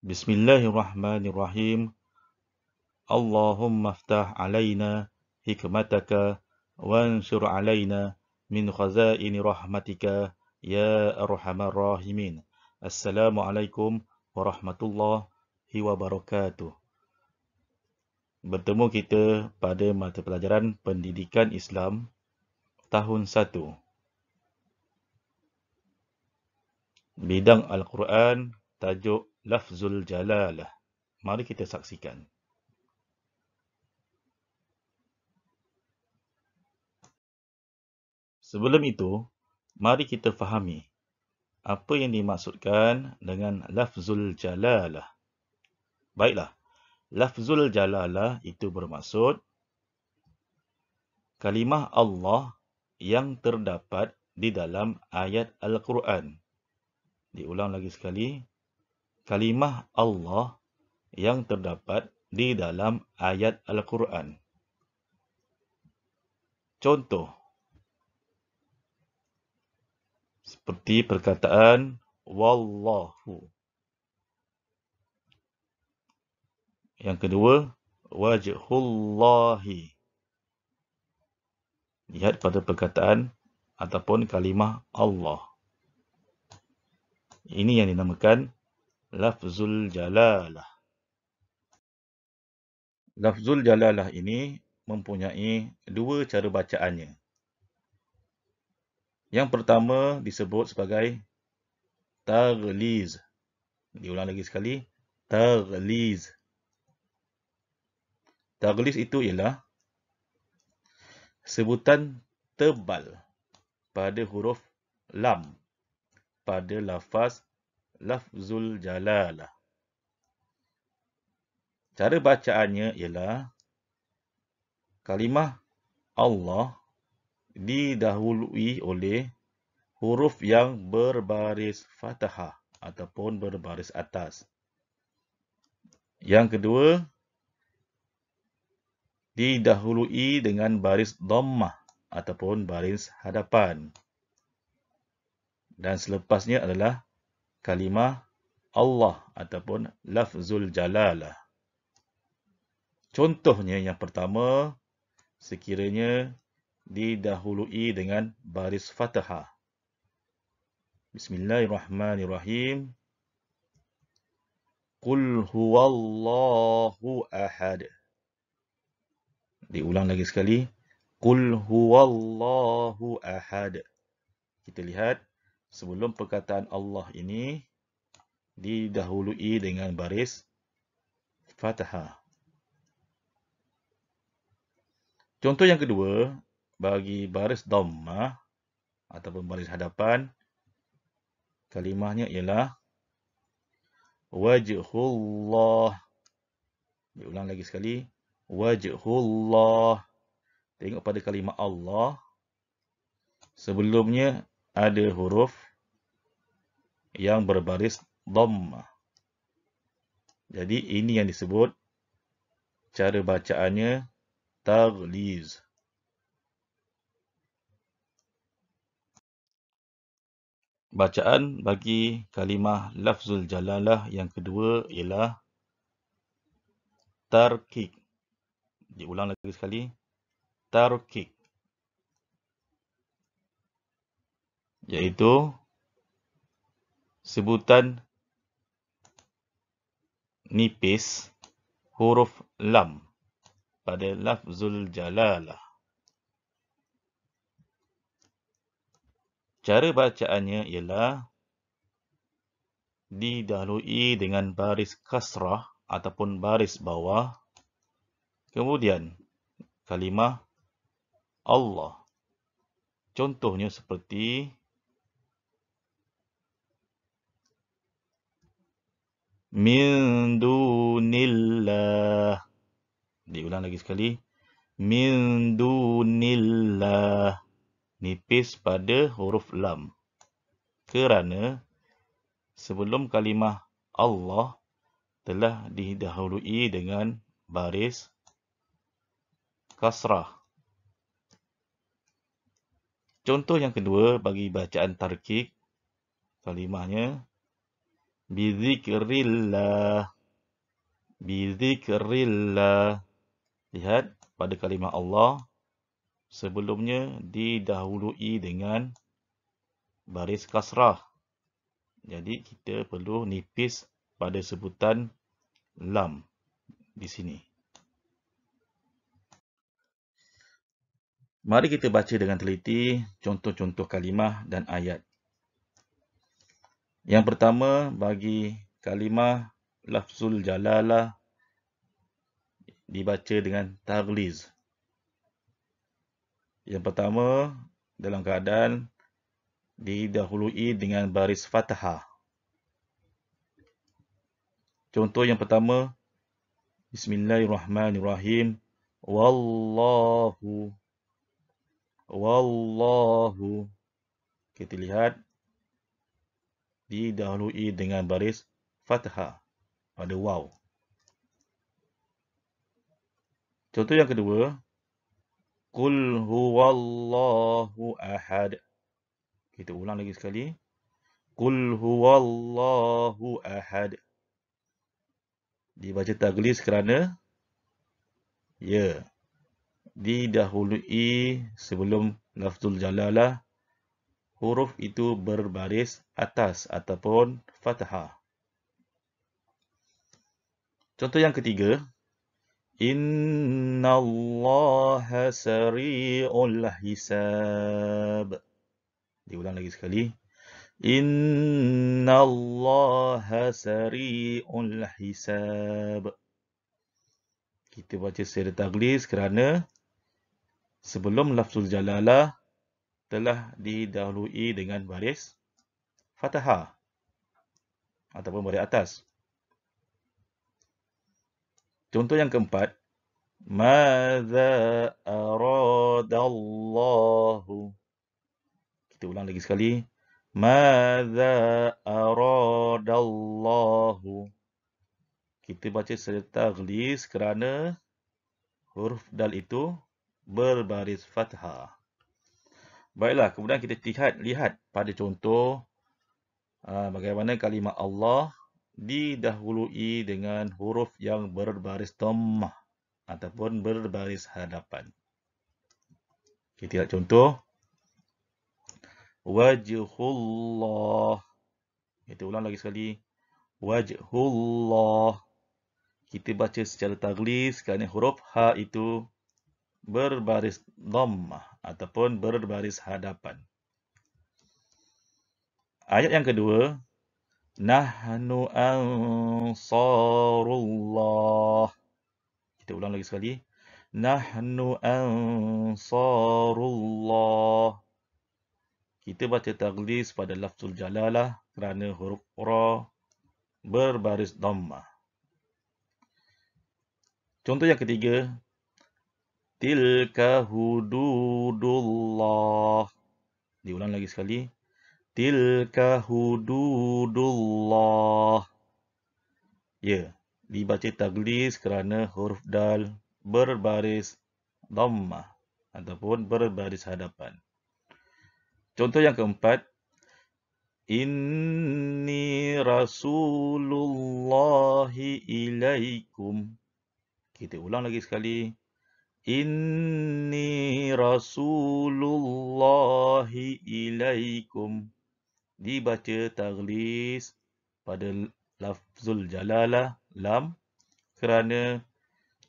Bismillahirrahmanirrahim. Allahumma ftah alaina hikmataka wansur alaina min khazaini rahmatika ya arhamar rahimin. Assalamualaikum warahmatullahi wabarakatuh. Bertemu kita pada mata pelajaran Pendidikan Islam tahun 1. Bidang Al-Quran tajuk Lafzul Jalalah. Mari kita saksikan. Sebelum itu, mari kita fahami apa yang dimaksudkan dengan Lafzul Jalalah. Baiklah, Lafzul Jalalah itu bermaksud kalimah Allah yang terdapat di dalam ayat Al-Quran. Diulang lagi sekali, kalimah Allah yang terdapat di dalam ayat Al-Quran. Contoh, seperti perkataan Wallahu. Yang kedua, Wajhullahi. Lihat pada perkataan ataupun kalimah Allah. Ini yang dinamakan lafzul jalalah. Lafzul jalalah ini mempunyai dua cara bacaannya. Yang pertama disebut sebagai tagliz. Diulang lagi sekali, tagliz. Tagliz itu ialah sebutan tebal pada huruf lam pada lafaz lafzul jalalah. Cara bacaannya ialah kalimah Allah didahului oleh huruf yang berbaris fathah ataupun berbaris atas. Yang kedua, didahului dengan baris dhammah ataupun baris hadapan. Dan selepasnya adalah kalimah Allah ataupun lafzul jalalah. Contohnya yang pertama, sekiranya didahului dengan baris fathah. Bismillahirrahmanirrahim. Qul huwallahu ahad. Diulang lagi sekali. Qul huwallahu ahad. Kita lihat sebelum perkataan Allah ini didahului dengan baris fathah. Contoh yang kedua, bagi baris dhammah ataupun baris hadapan, kalimahnya ialah wajhullah. Diulang lagi sekali, wajhullah. Tengok pada kalimah Allah. Sebelumnya ada huruf yang berbaris dhammah. Jadi ini yang disebut cara bacaannya tagliz. Bacaan bagi kalimah lafzul jalalah yang kedua ialah tarkik. Diulang lagi sekali. Tarkik. Iaitu sebutan nipis huruf lam pada lafzul jalalah. Cara bacaannya ialah didahului dengan baris kasrah ataupun baris bawah. Kemudian kalimah Allah. Contohnya seperti min dunillah. Diulang lagi sekali. Min dunillah. Nipis pada huruf lam. Kerana sebelum kalimah Allah telah didahului dengan baris kasrah. Contoh yang kedua bagi bacaan tarkik kalimahnya Bizikrillah. Bizikrillah. Lihat pada kalimah Allah sebelumnya didahului dengan baris kasrah. Jadi kita perlu nipis pada sebutan lam di sini. Mari kita baca dengan teliti contoh-contoh kalimah dan ayat. Yang pertama bagi kalimah lafzul jalalah dibaca dengan tagliz. Yang pertama dalam keadaan didahului dengan baris fathah. Contoh yang pertama Bismillahirrahmanirrahim. Wallahu Wallahu Kita lihat didahului dengan baris fathah pada waw. Contoh yang kedua, Qul huwallahu ahad. Kita ulang lagi sekali. Qul huwallahu ahad. Dibaca taglis kerana ya didahului sebelum lafzul jalalah huruf itu berbaris atas ataupun fathah. Contoh yang ketiga. Inna Allah sari'ul hisab. Diulang lagi sekali. Inna Allah sari'ul hisab. Kita baca secara taglis kerana sebelum lafzul jalalah telah didahului dengan baris fathah ataupun baris atas. Contoh yang keempat, Mada aradallahu. Kita ulang lagi sekali. Mada aradallahu. Kita baca serta gelis kerana huruf dal itu berbaris fathah. Baiklah, kemudian kita lihat lihat pada contoh uh, bagaimana kalimah Allah didahului dengan huruf yang berbaris dhammah ataupun berbaris hadapan. Kita lihat contoh. Wajhullah. Kita ulang lagi sekali. Wajhullah. Kita baca secara taglis kerana huruf ha itu berbaris dhammah ataupun berbaris hadapan. Ayat yang kedua, nahnu ansarullah. Kita ulang lagi sekali. Nahnu ansarullah. Kita baca taglis pada lafzul jalalah kerana huruf ra berbaris dhammah. Contoh yang ketiga, tilka hududullah. Diulang lagi sekali. Tilka hududullah. Ya, dibaca taglis kerana huruf dal berbaris dhammah ataupun berbaris hadapan. Contoh yang keempat. Inni rasulullahi ilaikum. Kita ulang lagi sekali. Inni rasulullahi ilaikum. Dibaca taglis pada lafzul jalalah lam kerana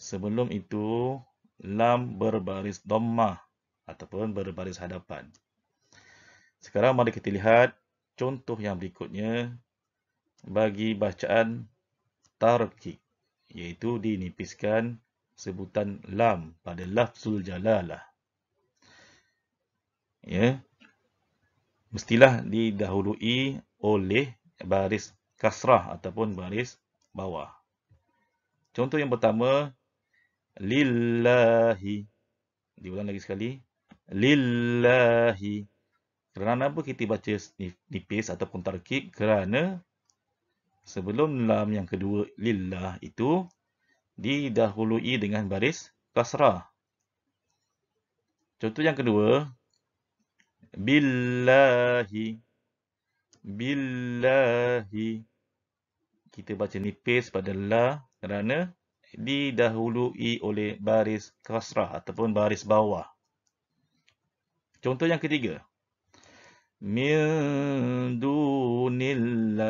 sebelum itu lam berbaris dhammah ataupun berbaris hadapan. Sekarang mari kita lihat contoh yang berikutnya bagi bacaan tarkik iaitu dinipiskan sebutan lam pada lafzul jalalah. Ya. Mestilah didahului oleh baris kasrah ataupun baris bawah. Contoh yang pertama lillahi. Diulang lagi sekali. Lillahi. Kerana apa kita baca nipis ataupun tarkib? Kerana sebelum lam yang kedua lillah itu didahului dengan baris kasrah. Contoh yang kedua, billahi. Billahi. kita baca nipis pada la kerana didahului oleh baris kasrah ataupun baris bawah. Contoh yang ketiga. Min dunillah.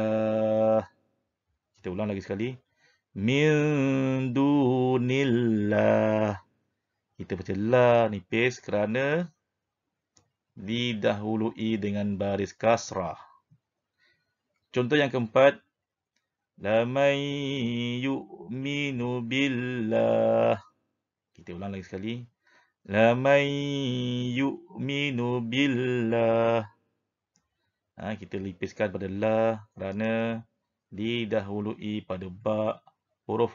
Kita ulang lagi sekali. Min dunillah. Kita baca la nipis kerana didahului dengan baris kasrah. Contoh yang keempat. Lamai yu'minu billah. Kita ulang lagi sekali. Lamai yu'minu billah. Ha, kita lipiskan pada la kerana didahului pada ba huruf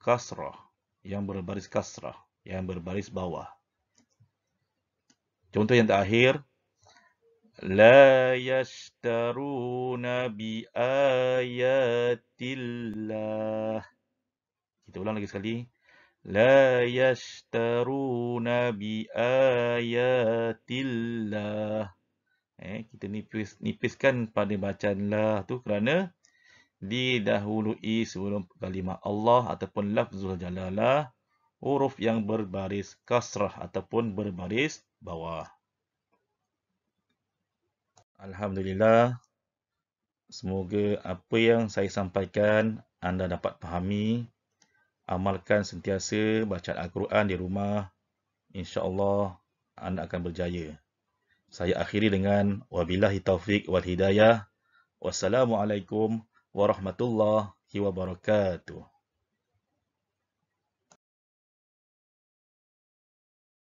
kasrah yang berbaris kasrah, yang berbaris bawah. Contoh yang terakhir. La yashtaruna bi ayatillah. Kita ulang lagi sekali. La yashtaruna bi ayatillah. Eh, kita nipis, nipiskan pada bacaan la tu kerana didahului sebelum kalimah Allah ataupun lafzul jalalah huruf yang berbaris kasrah ataupun berbaris bawah. Alhamdulillah. Semoga apa yang saya sampaikan anda dapat fahami. Amalkan sentiasa bacaan Al-Quran di rumah. InsyaAllah anda akan berjaya. Saya akhiri dengan wabillahi taufiq wal hidayah. Wassalamualaikum warahmatullahi wabarakatuh.